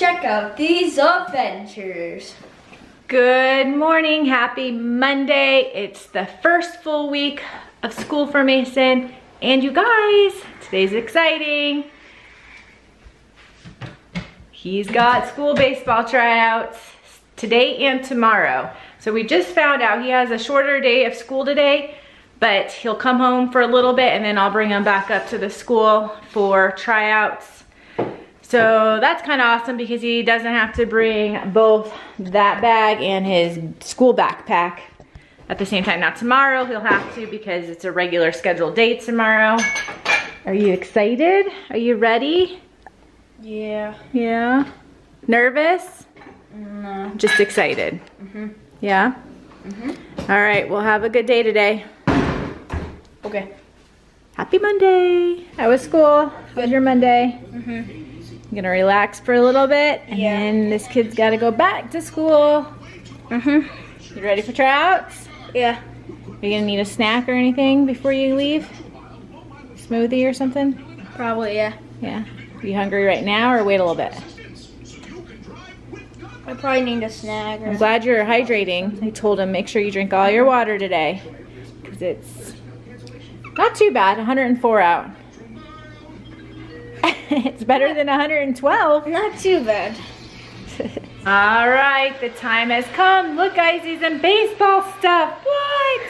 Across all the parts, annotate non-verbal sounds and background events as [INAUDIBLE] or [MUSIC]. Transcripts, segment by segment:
check out these adventures. Good morning, happy Monday. It's the first full week of school for Mason. And you guys, today's exciting. He's got school baseball tryouts today and tomorrow. So we just found out he has a shorter day of school today, but he'll come home for a little bit and then I'll bring him back up to the school for tryouts. So that's kind of awesome because he doesn't have to bring both that bag and his school backpack at the same time. Now tomorrow he'll have to because it's a regular scheduled date tomorrow. Are you excited? Are you ready? Yeah. Yeah. Nervous? No. Just excited. Mm-hmm. Yeah? Mhm. All right, we'll have a good day today. Okay. Happy Monday. How was school? How was your Monday? Mhm. You gonna relax for a little bit? And Yeah. then this kid's gotta go back to school. Mhm. You ready for tryouts? Yeah. Are you gonna need a snack or anything before you leave? Smoothie or something? Probably yeah. Yeah. Are you hungry right now or wait a little bit? I probably need a snack. I'm glad you're hydrating. I told him make sure you drink all your water today because it's not too bad. 104 out. [LAUGHS] it's better than 112. Not too bad. all right, the time has come. Look, guys, he's in baseball stuff. What?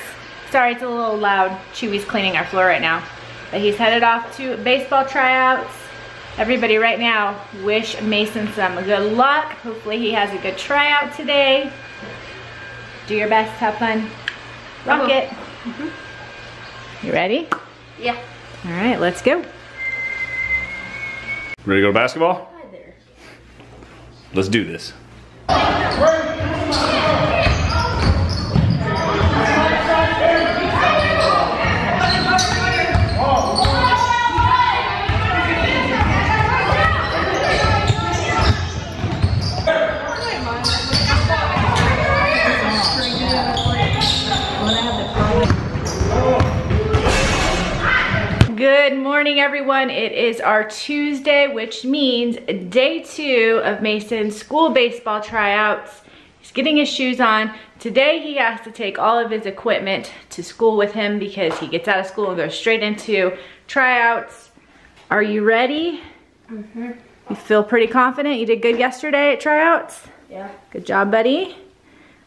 Sorry, it's a little loud. Chewy's cleaning our floor right now. But he's headed off to baseball tryouts. Everybody right now, wish Mason some good luck. Hopefully he has a good tryout today. Do your best, have fun. Rock it. Mm-hmm. You ready? Yeah. All right, let's go. Ready to go to basketball? Hi there. Let's do this. Good morning, everyone. It is our Tuesday, which means day two of Mason's school baseball tryouts. He's getting his shoes on. Today, he has to take all of his equipment to school with him because he gets out of school and goes straight into tryouts. Are you ready? Mhm. You feel pretty confident? You did good yesterday at tryouts? Yeah. Good job, buddy.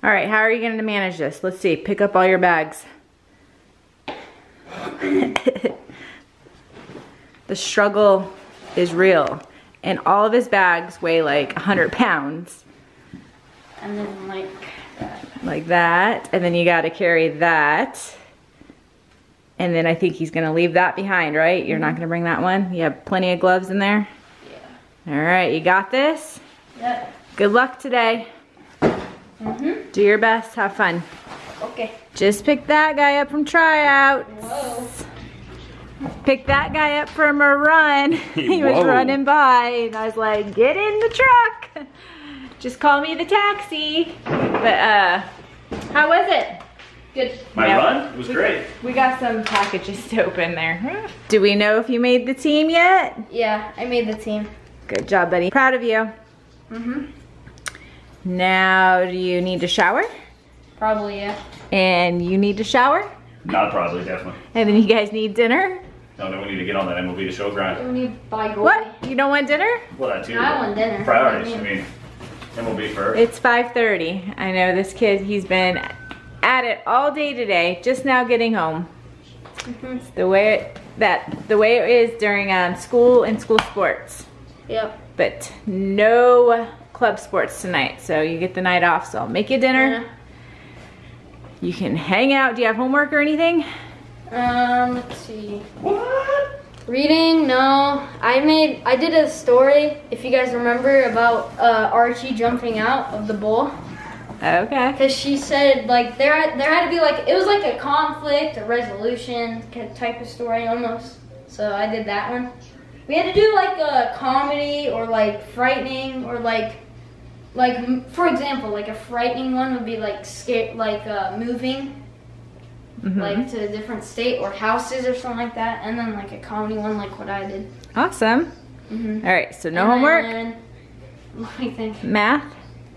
All right, how are you going to manage this? Let's see. Pick up all your bags. [LAUGHS] the struggle is real. And all of his bags weigh like 100 pounds, And then like that. like that. And then you got to carry that. And then I think he's going to leave that behind, right? You're not going to bring that one? You have plenty of gloves in there? Yeah. All right, you got this? Yep. Good luck today. Mhm. Do your best. Have fun. Okay. Just picked that guy up from tryouts. Whoa. Picked that guy up from a run. [LAUGHS] he was Whoa. running by and I was like, get in the truck. Just call me the taxi. But uh, how was it? Good. My Yeah. run? It was great. We got some packages to open there. [LAUGHS] Do we know if you made the team yet? Yeah, I made the team. Good job, buddy. Proud of you. Mhm. Now, do you need to shower? Probably yeah. And you need to shower? Not probably, definitely. And then you guys need dinner? No, no, we need to get on that MLB The Show grind. We need to buy gold. What? You don't want dinner? Well, that too. I want dinner. Priorities. I What do you mean, MLB first. It's 5.30. I know this kid, he's been at it all day today, just now getting home. Mhm. It's the way it, that, the way it is during um, school and school sports. Yep. But no club sports tonight, so you get the night off, so I'll make you dinner. You can hang out. Do you have homework or anything? Um, let's see. What? Reading? No. I made. I did a story. If you guys remember about uh, Archie jumping out of the bowl, Okay. because she said like there had, there had to be like it was like a conflict, a resolution type of story almost. So I did that one. We had to do like a comedy or like frightening or like like for example like a frightening one would be like scare like uh, moving Mhm. like to a different state or houses or something like that, and then like a comedy one like what I did. awesome. Mm-hmm. All right, so no homework? Let [LAUGHS] me think. Math?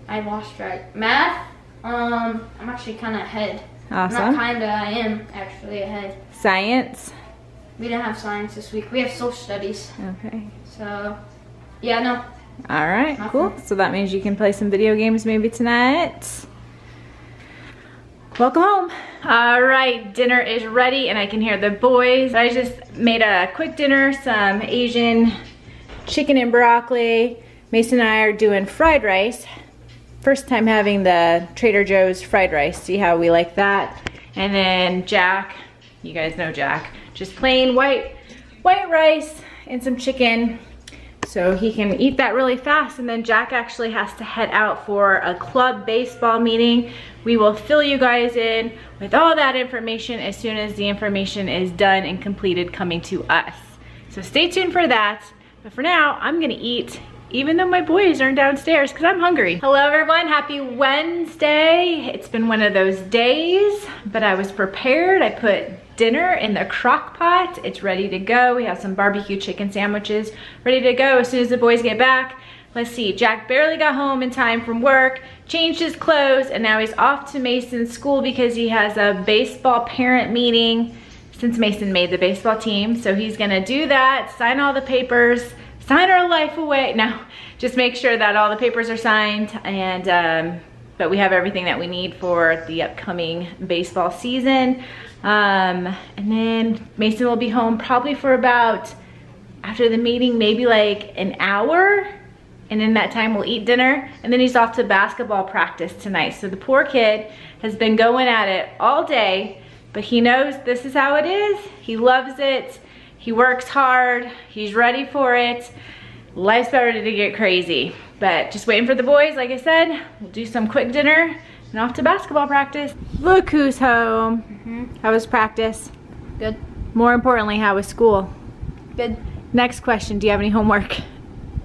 I lost track. Math. Um, I'm actually kind of ahead. Not Awesome. kinda. I am actually ahead. Science? We didn't have science this week. We have social studies. Okay. So, yeah, no. All right, Nothing. cool. So that means you can play some video games maybe tonight. Welcome home. All right, dinner is ready and I can hear the boys. I just made a quick dinner, some Asian chicken and broccoli. Mason and I are doing fried rice. First time having the Trader Joe's fried rice. See how we like that. And then Jack, you guys know Jack, just plain white, white rice and some chicken so he can eat that really fast and then Jack actually has to head out for a club baseball meeting. We will fill you guys in with all that information as soon as the information is done and completed coming to us. So stay tuned for that. But for now, I'm gonna eat even though my boys aren't downstairs because I'm hungry. Hello everyone, happy Wednesday. It's been one of those days, but I was prepared. I put dinner in the crock pot. It's ready to go. We have some barbecue chicken sandwiches ready to go as soon as the boys get back. Let's see, Jack barely got home in time from work, changed his clothes, and now he's off to Mason's school because he has a baseball parent meeting since Mason made the baseball team. So he's gonna do that, sign all the papers, sign our life away. [LAUGHS] No, just make sure that all the papers are signed and um, but we have everything that we need for the upcoming baseball season. Um, and then Mason will be home probably for about, after the meeting, maybe like an hour. And in that time we'll eat dinner and then he's off to basketball practice tonight. So the poor kid has been going at it all day, but he knows this is how it is. He loves it. He works hard. He's ready for it. Life's ready to get crazy. But just waiting for the boys, like I said. We'll do some quick dinner and off to basketball practice. Look who's home. How was practice? Good. More importantly, how was school? Good. Next question, do you have any homework?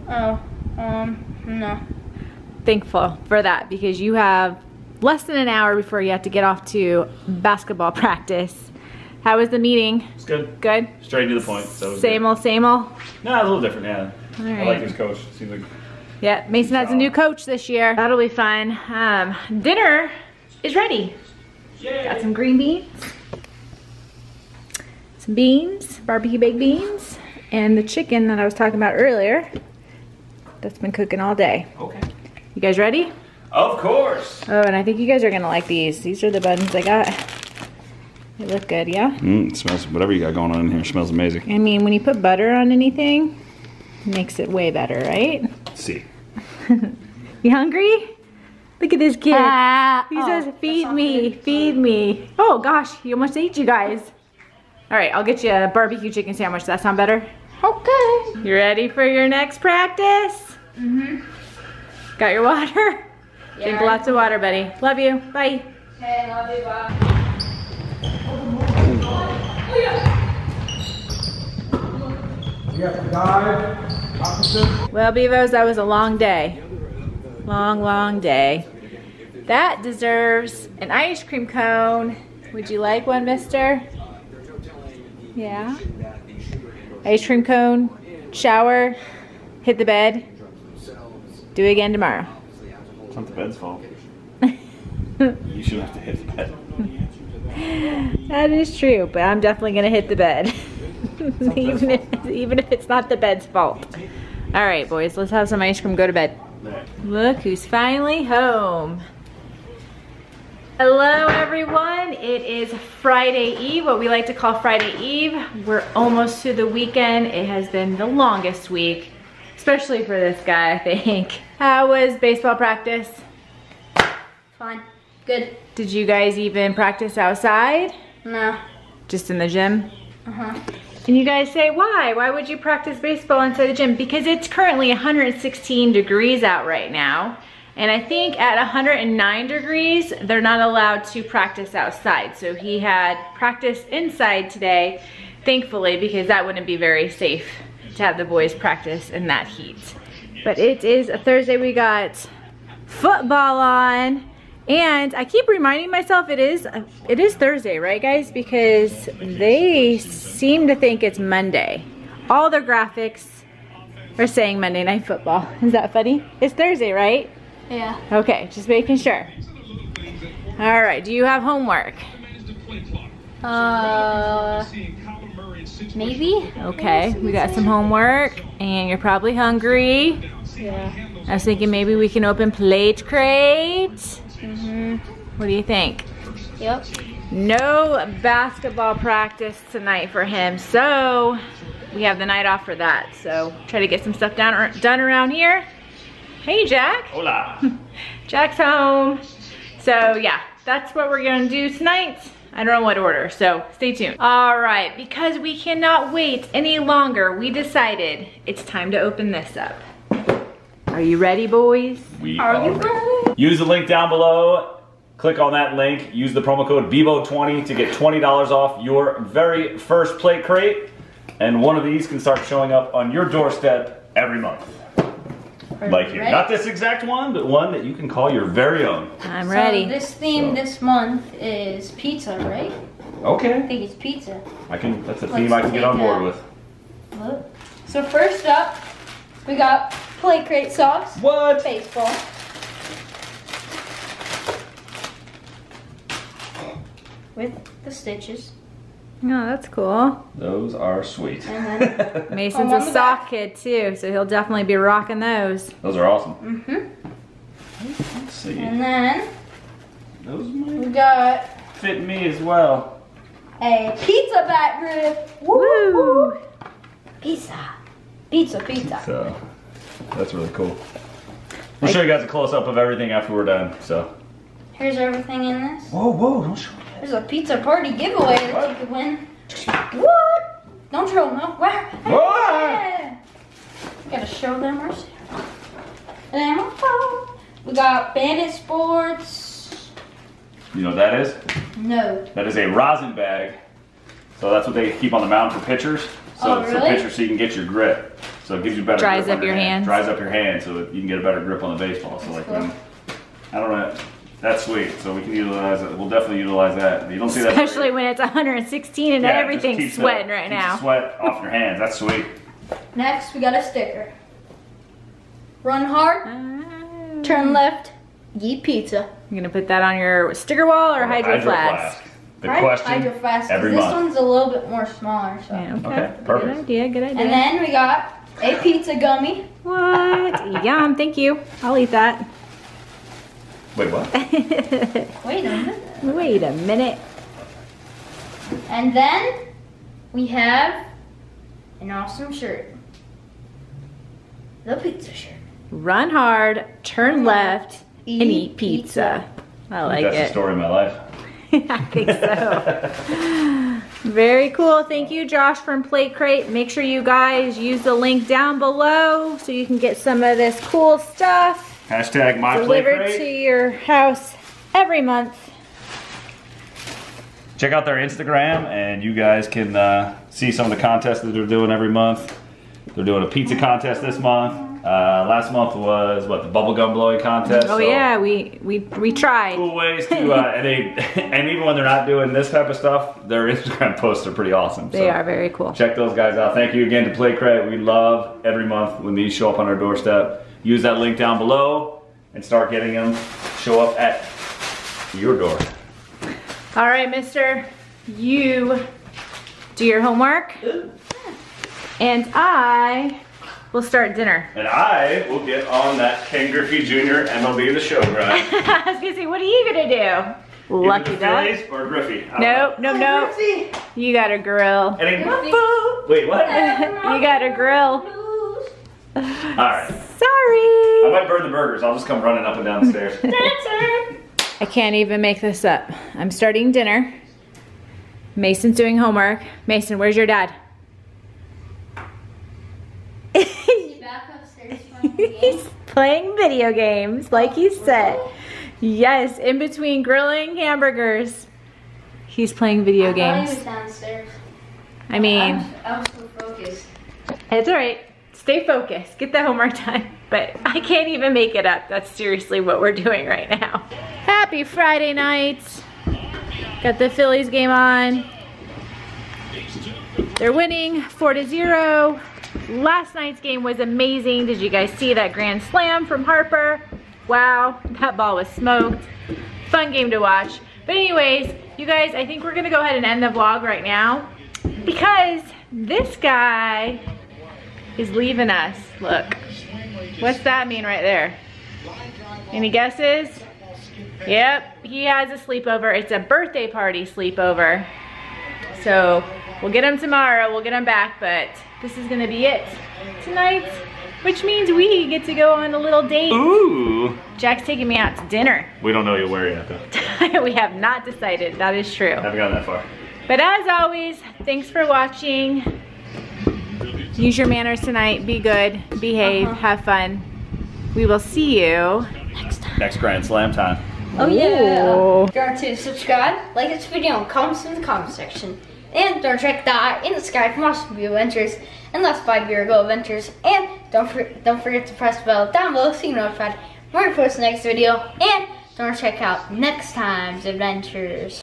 Oh, um, no. Thankful for that because you have less than an hour before you have to get off to basketball [LAUGHS] practice. How was the meeting? It's good. Good? Straight to the point. So Same good. old, same old? No, a little different, yeah. All I like this coach. Seems like Yeah, Mason has a new coach this year. That'll be fun. Um, dinner is ready. Got some green beans, some beans, barbecue baked beans, and the chicken that I was talking about earlier. That's been cooking all day. okay. You guys ready? Of course. Oh, and I think you guys are gonna like these. These are the buttons I got. They look good, yeah? Mm, it smells whatever you got going on in here smells amazing. I mean, when you put butter on anything, it makes it way better, right? see. [LAUGHS] You hungry? Look at this kid. Ah, He oh, says, feed me, feed me. Oh gosh, he almost ate you guys. All right, I'll get you a barbecue chicken sandwich. Does that sound better? Okay. You ready for your next practice? Mm-hmm. Got your water? Drink lots of water, buddy. Love you. Bye. Hey, love you, bye. You have to dive, opposite. Well, Bevos, that was a long day. Long, long day. That deserves an ice cream cone. Would you like one, mister? Yeah. Ice cream cone, shower, hit the bed. Do it again tomorrow. It's not the bed's fault. [LAUGHS] you shouldn't have to hit the bed. That is true, but I'm definitely gonna hit the bed. Even if even if it's not the bed's fault. All right, boys, let's have some ice cream. Go to bed. Look who's finally home. Hello, everyone. It is Friday Eve, what we like to call Friday Eve. We're almost to the weekend. It has been the longest week, especially for this guy, I think. How was baseball practice? Fine. Good. Did you guys even practice outside? No. Just in the gym? Uh-huh. And you guys say, why? Why would you practice baseball inside the gym? Because it's currently 116 degrees out right now. And I think at 109 degrees, they're not allowed to practice outside. So he had practice inside today, thankfully, because that wouldn't be very safe to have the boys practice in that heat. But it is a Thursday, we got football on. And I keep reminding myself it is it is Thursday, right guys? Because they seem to think it's Monday. All their graphics We're saying Monday Night Football. [LAUGHS] Is that funny? It's Thursday, right? Yeah. Okay, just making sure. All right, do you have homework? Uh, maybe. Okay, we got some homework, and you're probably hungry. Yeah. I was thinking maybe we can open Plate Crate. Mhm. What do you think? Yep. No basketball practice tonight for him, so we have the night off for that. So try to get some stuff down, or, done around here. Hey, Jack. Hola. [LAUGHS] Jack's home. So yeah, that's what we're gonna do tonight. I don't know what order, so stay tuned. All right, because we cannot wait any longer, we decided it's time to open this up. Are you ready, boys? We Are you ready. ready? Use the link down below. Click on that link. Use the promo code BEVO20 to get $20 off your very first plate crate. And one of these can start showing up on your doorstep every month. Are Like you here. ready? Not this exact one, but one that you can call your very own. I'm So ready. this theme this month is pizza, right? Okay. I think it's pizza. I can that's a Let's theme I can get on board that. with. Look. So first up, we got Plate Crate socks, What? baseball. With the stitches. Oh, that's cool. Those are sweet. And then, [LAUGHS] Mason's a sock back. kid too, so he'll definitely be rocking those. Those are awesome. Mm hmm Let's see. and then Those we got fit me as well. a pizza back grip. Woo! Pizza. Pizza, pizza. So that's really cool. We'll show you guys a close up of everything after we're done. So. Here's everything in this. Whoa, whoa! Don't show me. There's a pizza party giveaway that What? you could win. What? Don't show them. No. Oh, where? What? Gotta show them our stuff. And then oh, we got Bandit Sports. You know what that is? No. That is a rosin bag. So that's what they keep on the mound for pitchers. So Oh, it's really? a pitcher so you can get your grip. So it gives you better Dries grip up your hand. hands. Dries up your hand so you can get a better grip on the baseball. So like cool. when, I don't know. That's sweet. So we can utilize it. We'll definitely utilize that. You don't see that. Especially very- when it's 116 and Yeah, everything's keeps the- sweating right keeps the now. Sweat off your hands. That's sweet. Next, we got a sticker. Run hard, Ah. turn left, eat pizza. You're gonna put that on your sticker wall or hydro, flask? The Right? question Hydro flask. 'cause every This month. one's a little bit more smaller, so. Yeah, okay. Okay, perfect. Good idea, good idea. And then we got a pizza gummy. what? Yum, thank you. I'll eat that. Wait, what? [LAUGHS] Wait a minute. Wait a minute. And then we have an awesome shirt. The pizza shirt. Run hard, turn left, and Eat eat pizza. I like That's the story of my life. [LAUGHS] I think so. [LAUGHS] Very cool. Thank you, Josh from Plate Crate. Make sure you guys use the link down below so you can get some of this cool stuff Hashtag my play delivered crate. to your house every month. Check out their Instagram, and you guys can uh, see some of the contests that they're doing every month. They're doing a pizza contest this month. Uh, last month was what the bubblegum blowing contest. Oh so yeah, we we we tried. Cool ways to, uh, and they, [LAUGHS] and even when they're not doing this type of stuff, their Instagram [LAUGHS] posts are pretty awesome. They so are very cool. Check those guys out. Thank you again to Plate Crate. We love every month when these show up on our doorstep. Use that link down below and start getting them show up at your door. All right, Mister, you do your homework, and I will start dinner. And I will get on that Ken Griffey Jr. MLB The Show grind. [LAUGHS] I was gonna say, what are you gonna do? Lucky Either the duck. Phillies or Griffey. I don't Nope, know. no, no. You got a grill. It ain't- Wait, what? [LAUGHS] you got a grill. Lose. Sorry. I might burn the burgers. I'll just come running up and down the stairs. [LAUGHS] I can't even make this up. I'm starting dinner. Mason's doing homework. Mason, where's your dad? Back upstairs from the He's playing video games, like he said. Yes, in between grilling hamburgers. He's playing video I games. was downstairs. I mean, I was, I was so focused. it's all right. Stay focused. Get the homework [LAUGHS] done. But I can't even make it up. That's seriously what we're doing right now. Happy Friday night. Got the Phillies game on. They're winning four to zero. Last night's game was amazing. Did you guys see that grand slam from Harper? Wow, that ball was smoked. Fun game to watch. But anyways, you guys, I think we're gonna go ahead and end the vlog right now because this guy is leaving us. Look, what's that mean right there? Any guesses? Yep, he has a sleepover. It's a birthday party sleepover. So we'll get him tomorrow, we'll get him back, but this is gonna be it tonight, which means we get to go on a little date. Ooh. Jack's taking me out to dinner. We don't know you're where yet though. [LAUGHS] we have not decided, that is true. Haven't gotten that far. But as always, thanks for watching. Use your manners tonight, be good, behave, Uh-huh. have fun. We will see you Next time. Next Grand Slam time. Oh yeah. Don't forget to subscribe, like this video, and comment in the comment section. And don't check the eye in the sky for awesome Bevo adventures and last five year ago adventures. And don't for, don't forget to press the bell down below so you're notified when we post the next video. And don't check out next time's adventures.